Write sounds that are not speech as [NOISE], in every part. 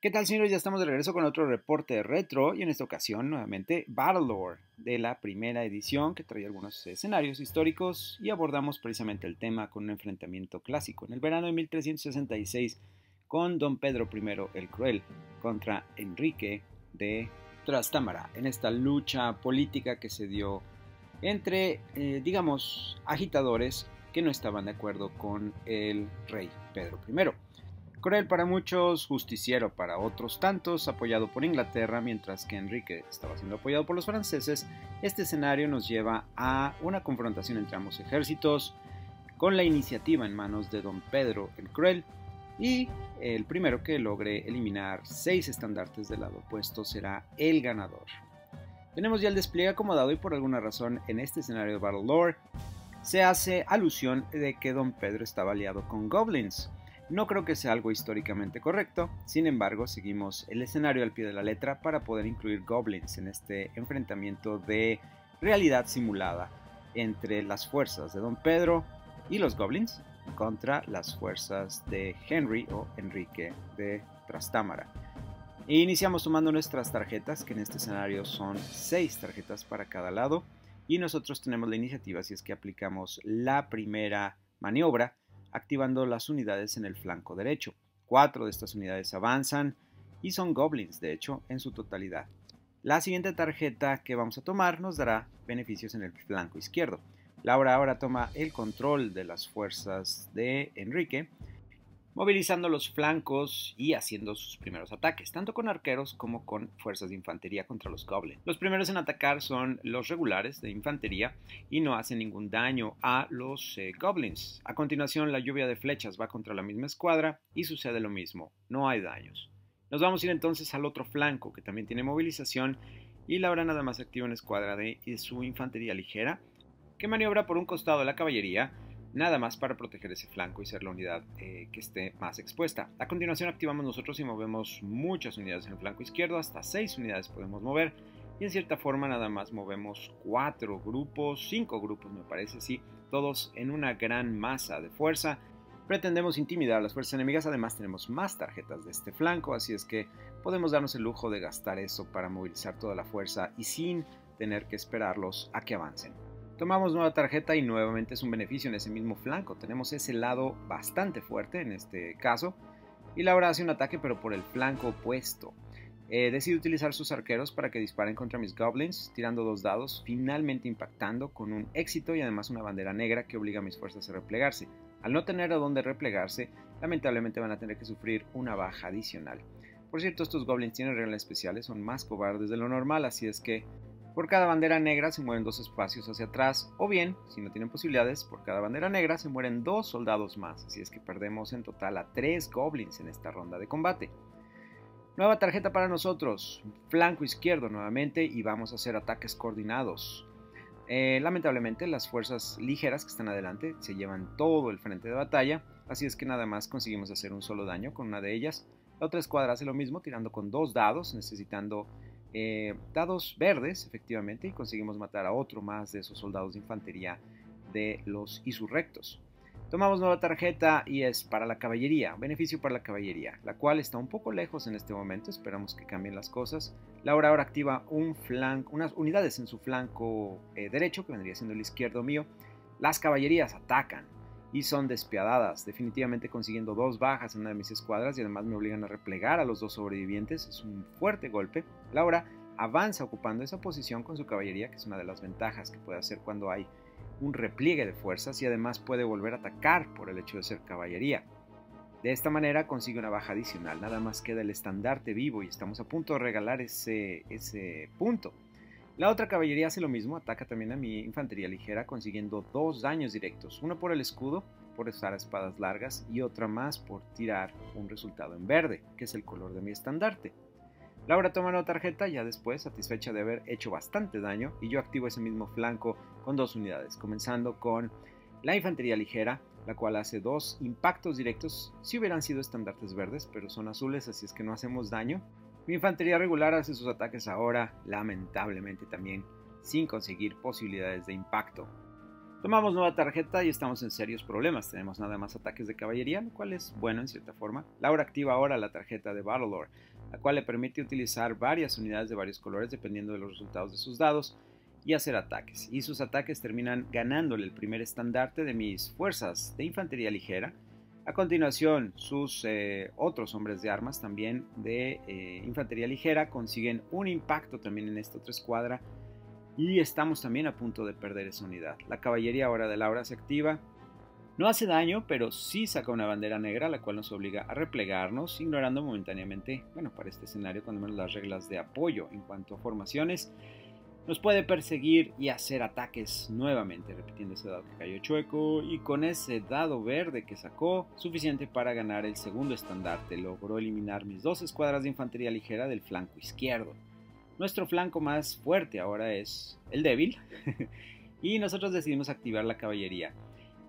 ¿Qué tal señores? Ya estamos de regreso con otro reporte retro y en esta ocasión nuevamente Battlelore de la primera edición que trae algunos escenarios históricos y abordamos precisamente el tema con un enfrentamiento clásico en el verano de 1366 con Don Pedro I el Cruel contra Enrique de Trastámara en esta lucha política que se dio entre, eh, digamos, agitadores que no estaban de acuerdo con el rey Pedro I. Cruel para muchos, justiciero para otros tantos, apoyado por Inglaterra, mientras que Enrique estaba siendo apoyado por los franceses, este escenario nos lleva a una confrontación entre ambos ejércitos, con la iniciativa en manos de don Pedro el Cruel, y el primero que logre eliminar seis estandartes del lado opuesto será el ganador. Tenemos ya el despliegue acomodado y por alguna razón en este escenario de Battle Lore se hace alusión de que don Pedro estaba aliado con goblins. No creo que sea algo históricamente correcto, sin embargo seguimos el escenario al pie de la letra para poder incluir goblins en este enfrentamiento de realidad simulada entre las fuerzas de Don Pedro y los goblins contra las fuerzas de Henry o Enrique de Trastámara. E iniciamos tomando nuestras tarjetas, que en este escenario son seis tarjetas para cada lado, y nosotros tenemos la iniciativa si es que aplicamos la primera maniobra activando las unidades en el flanco derecho. Cuatro de estas unidades avanzan y son goblins, de hecho, en su totalidad. La siguiente tarjeta que vamos a tomar nos dará beneficios en el flanco izquierdo. Laura ahora toma el control de las fuerzas de Enrique movilizando los flancos y haciendo sus primeros ataques, tanto con arqueros como con fuerzas de infantería contra los goblins. Los primeros en atacar son los regulares de infantería y no hacen ningún daño a los eh, goblins. A continuación, la lluvia de flechas va contra la misma escuadra y sucede lo mismo, no hay daños. Nos vamos a ir entonces al otro flanco que también tiene movilización y Laura nada más activa una escuadra de su infantería ligera que maniobra por un costado de la caballería nada más para proteger ese flanco y ser la unidad eh, que esté más expuesta. A continuación activamos nosotros y movemos muchas unidades en el flanco izquierdo, hasta 6 unidades podemos mover y en cierta forma nada más movemos 4 grupos, 5 grupos me parece, sí, todos en una gran masa de fuerza. Pretendemos intimidar a las fuerzas enemigas, además tenemos más tarjetas de este flanco, así es que podemos darnos el lujo de gastar eso para movilizar toda la fuerza y sin tener que esperarlos a que avancen. Tomamos nueva tarjeta y nuevamente es un beneficio en ese mismo flanco. Tenemos ese lado bastante fuerte en este caso. Y Laura hace un ataque pero por el flanco opuesto. Eh, decide utilizar sus arqueros para que disparen contra mis goblins, tirando dos dados, finalmente impactando con un éxito y además una bandera negra que obliga a mis fuerzas a replegarse. Al no tener a dónde replegarse, lamentablemente van a tener que sufrir una baja adicional. Por cierto, estos goblins tienen reglas especiales, son más cobardes de lo normal, así es que por cada bandera negra se mueven dos espacios hacia atrás, o bien, si no tienen posibilidades, por cada bandera negra se mueren dos soldados más, así es que perdemos en total a tres goblins en esta ronda de combate. Nueva tarjeta para nosotros, flanco izquierdo nuevamente y vamos a hacer ataques coordinados. Eh, lamentablemente las fuerzas ligeras que están adelante se llevan todo el frente de batalla, así es que nada más conseguimos hacer un solo daño con una de ellas. La otra escuadra hace lo mismo, tirando con dos dados, necesitando eh, dados verdes, efectivamente, y conseguimos matar a otro más de esos soldados de infantería de los insurrectos. Tomamos nueva tarjeta y es para la caballería, beneficio para la caballería, la cual está un poco lejos en este momento, esperamos que cambien las cosas. Laura ahora activa unas unidades en su flanco eh, derecho, que vendría siendo el izquierdo mío. Las caballerías atacan, y son despiadadas, definitivamente consiguiendo dos bajas en una de mis escuadras y además me obligan a replegar a los dos sobrevivientes. Es un fuerte golpe. Laura avanza ocupando esa posición con su caballería, que es una de las ventajas que puede hacer cuando hay un repliegue de fuerzas y además puede volver a atacar por el hecho de ser caballería. De esta manera consigue una baja adicional, nada más queda el estandarte vivo y estamos a punto de regalar ese, ese punto. La otra caballería hace lo mismo, ataca también a mi infantería ligera consiguiendo dos daños directos, uno por el escudo, por usar espadas largas y otra más por tirar un resultado en verde, que es el color de mi estandarte. Laura toma una tarjeta ya después, satisfecha de haber hecho bastante daño, y yo activo ese mismo flanco con dos unidades, comenzando con la infantería ligera, la cual hace dos impactos directos si hubieran sido estandartes verdes, pero son azules, así es que no hacemos daño. Mi infantería regular hace sus ataques ahora, lamentablemente también, sin conseguir posibilidades de impacto. Tomamos nueva tarjeta y estamos en serios problemas. Tenemos nada más ataques de caballería, lo cual es bueno en cierta forma. Laura activa ahora la tarjeta de Battlelore, la cual le permite utilizar varias unidades de varios colores dependiendo de los resultados de sus dados y hacer ataques. Y sus ataques terminan ganándole el primer estandarte de mis fuerzas de infantería ligera. A continuación, sus eh, otros hombres de armas también de eh, infantería ligera consiguen un impacto también en esta otra escuadra y estamos también a punto de perder esa unidad. La caballería ahora de Laura se activa. No hace daño, pero sí saca una bandera negra, la cual nos obliga a replegarnos, ignorando momentáneamente, bueno, para este escenario, cuando menos las reglas de apoyo en cuanto a formaciones. Nos puede perseguir y hacer ataques nuevamente, repitiendo ese dado que cayó chueco, y con ese dado verde que sacó, suficiente para ganar el segundo estandarte. Logró eliminar mis dos escuadras de infantería ligera del flanco izquierdo. Nuestro flanco más fuerte ahora es el débil [LAUGHS] y nosotros decidimos activar la caballería.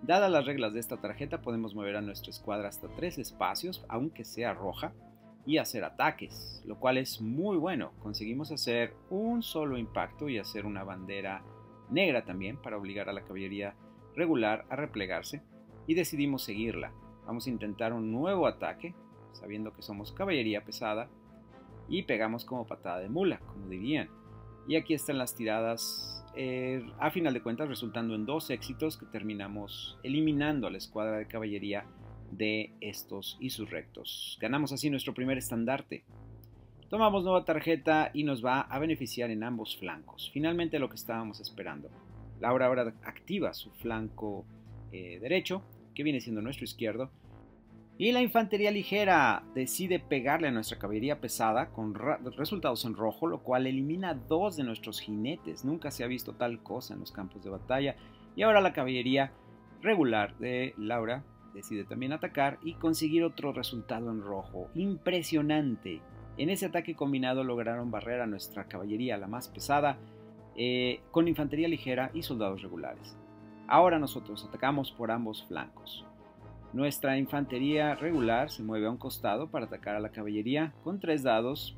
Dadas las reglas de esta tarjeta podemos mover a nuestra escuadra hasta tres espacios, aunque sea roja, y hacer ataques, lo cual es muy bueno. Conseguimos hacer un solo impacto y hacer una bandera negra también para obligar a la caballería regular a replegarse y decidimos seguirla. Vamos a intentar un nuevo ataque, sabiendo que somos caballería pesada y pegamos como patada de mula, como dirían. Y aquí están las tiradas, eh, a final de cuentas resultando en dos éxitos que terminamos eliminando a la escuadra de caballería de estos y sus rectos. Ganamos así nuestro primer estandarte. Tomamos nueva tarjeta y nos va a beneficiar en ambos flancos. Finalmente lo que estábamos esperando. Laura ahora activa su flanco eh, derecho, que viene siendo nuestro izquierdo, y la infantería ligera decide pegarle a nuestra caballería pesada con resultados en rojo, lo cual elimina dos de nuestros jinetes. Nunca se ha visto tal cosa en los campos de batalla. Y ahora la caballería regular de Laura decide también atacar y conseguir otro resultado en rojo. Impresionante. En ese ataque combinado lograron barrer a nuestra caballería, la más pesada, eh, con infantería ligera y soldados regulares. Ahora nosotros atacamos por ambos flancos. Nuestra infantería regular se mueve a un costado para atacar a la caballería con tres dados.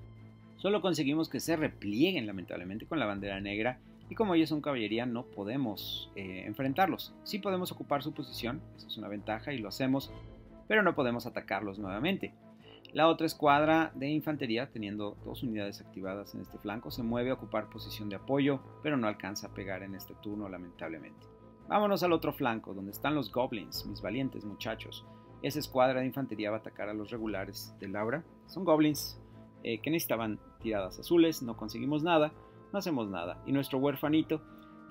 Solo conseguimos que se replieguen lamentablemente con la bandera negra y como ellos son caballería no podemos eh, enfrentarlos. Sí podemos ocupar su posición, eso es una ventaja y lo hacemos, pero no podemos atacarlos nuevamente. La otra escuadra de infantería, teniendo dos unidades activadas en este flanco, se mueve a ocupar posición de apoyo, pero no alcanza a pegar en este turno lamentablemente. Vámonos al otro flanco, donde están los goblins, mis valientes muchachos. Esa escuadra de infantería va a atacar a los regulares de Laura. Son goblins eh, que necesitaban tiradas azules, no conseguimos nada, no hacemos nada. Y nuestro huerfanito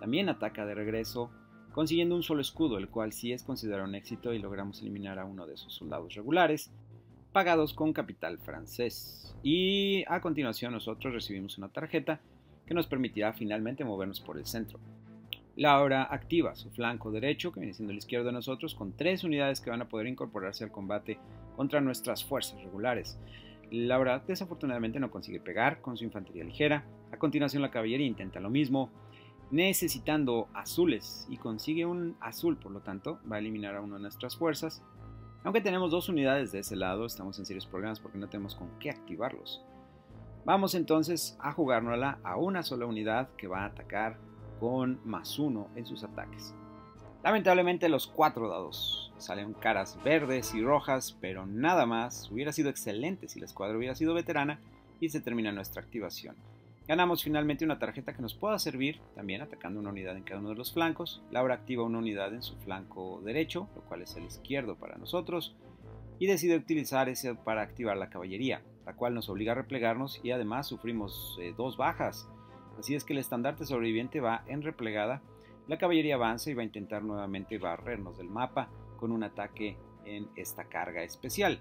también ataca de regreso, consiguiendo un solo escudo, el cual sí es considerado un éxito y logramos eliminar a uno de sus soldados regulares, pagados con capital francés. Y a continuación nosotros recibimos una tarjeta que nos permitirá finalmente movernos por el centro. Laura activa su flanco derecho, que viene siendo el izquierdo de nosotros, con tres unidades que van a poder incorporarse al combate contra nuestras fuerzas regulares. Laura desafortunadamente no consigue pegar con su infantería ligera. Continuación la caballería intenta lo mismo, necesitando azules y consigue un azul, por lo tanto va a eliminar a una de nuestras fuerzas. Aunque tenemos dos unidades de ese lado, estamos en serios problemas porque no tenemos con qué activarlos. Vamos entonces a jugárnosla a una sola unidad que va a atacar con más uno en sus ataques. Lamentablemente los cuatro dados salen caras verdes y rojas, pero nada más. Hubiera sido excelente si la escuadra hubiera sido veterana y se termina nuestra activación. Ganamos finalmente una tarjeta que nos pueda servir también atacando una unidad en cada uno de los flancos. Laura activa una unidad en su flanco derecho, lo cual es el izquierdo para nosotros, y decide utilizar ese para activar la caballería, la cual nos obliga a replegarnos y además sufrimos eh, dos bajas Así es que el estandarte sobreviviente va en replegada, la caballería avanza y va a intentar nuevamente barrernos del mapa con un ataque en esta carga especial,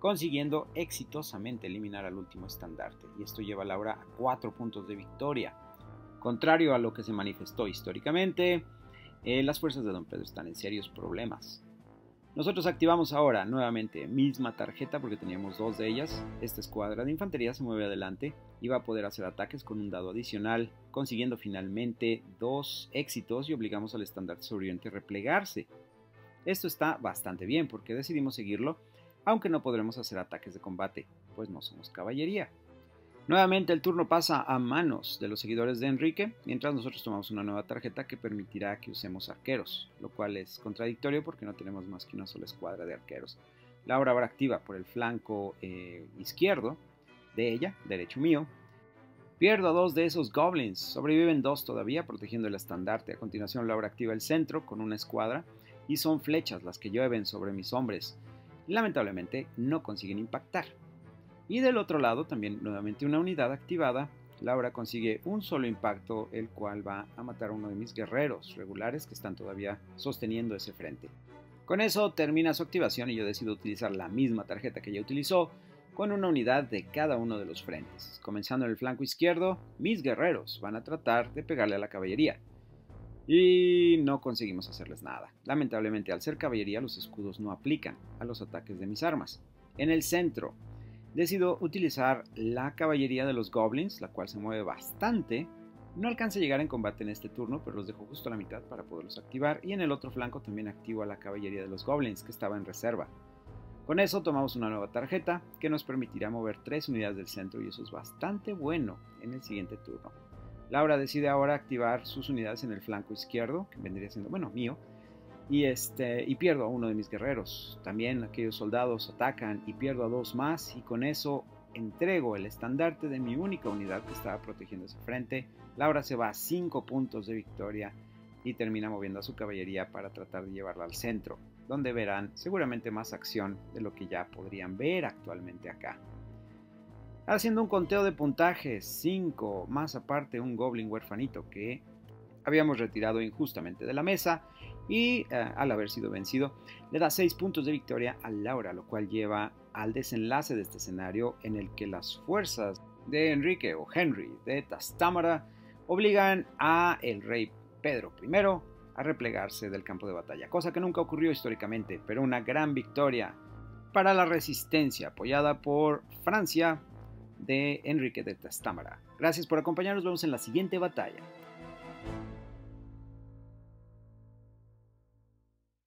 consiguiendo exitosamente eliminar al último estandarte. Y esto lleva a Laura a 4 puntos de victoria. Contrario a lo que se manifestó históricamente, eh, las fuerzas de Don Pedro están en serios problemas. Nosotros activamos ahora nuevamente misma tarjeta porque teníamos dos de ellas. Esta escuadra de infantería se mueve adelante y va a poder hacer ataques con un dado adicional, consiguiendo finalmente dos éxitos y obligamos al estandarte sobreviviente a replegarse. Esto está bastante bien porque decidimos seguirlo, aunque no podremos hacer ataques de combate, pues no somos caballería. Nuevamente el turno pasa a manos de los seguidores de Enrique, mientras nosotros tomamos una nueva tarjeta que permitirá que usemos arqueros, lo cual es contradictorio porque no tenemos más que una sola escuadra de arqueros. Laura ahora activa por el flanco eh, izquierdo de ella, derecho mío. Pierdo a dos de esos goblins, sobreviven dos todavía protegiendo el estandarte. A continuación Laura activa el centro con una escuadra y son flechas las que llueven sobre mis hombres. Lamentablemente no consiguen impactar. Y del otro lado también nuevamente una unidad activada. Laura consigue un solo impacto, el cual va a matar a uno de mis guerreros regulares que están todavía sosteniendo ese frente. Con eso termina su activación y yo decido utilizar la misma tarjeta que ya utilizó con una unidad de cada uno de los frentes. Comenzando en el flanco izquierdo, mis guerreros van a tratar de pegarle a la caballería. Y no conseguimos hacerles nada. Lamentablemente al ser caballería los escudos no aplican a los ataques de mis armas. En el centro, decido utilizar la caballería de los goblins, la cual se mueve bastante. No alcanza a llegar en combate en este turno, pero los dejo justo a la mitad para poderlos activar. Y en el otro flanco también activo a la caballería de los goblins, que estaba en reserva. Con eso tomamos una nueva tarjeta que nos permitirá mover tres unidades del centro y eso es bastante bueno en el siguiente turno. Laura decide ahora activar sus unidades en el flanco izquierdo, que vendría siendo, bueno, mío, y, este, y pierdo a uno de mis guerreros. También aquellos soldados atacan y pierdo a dos más y con eso entrego el estandarte de mi única unidad que estaba protegiendo ese frente. Laura se va a 5 puntos de victoria y termina moviendo a su caballería para tratar de llevarla al centro, donde verán seguramente más acción de lo que ya podrían ver actualmente acá. Haciendo un conteo de puntajes, 5, más aparte un goblin huerfanito que habíamos retirado injustamente de la mesa y eh, al haber sido vencido le da 6 puntos de victoria a Laura, lo cual lleva al desenlace de este escenario en el que las fuerzas de Enrique o Henry de Tastámara obligan a el rey Pedro I a replegarse del campo de batalla, cosa que nunca ocurrió históricamente, pero una gran victoria para la resistencia apoyada por Francia de Enrique de Tastámara. Gracias por acompañarnos, vemos en la siguiente batalla.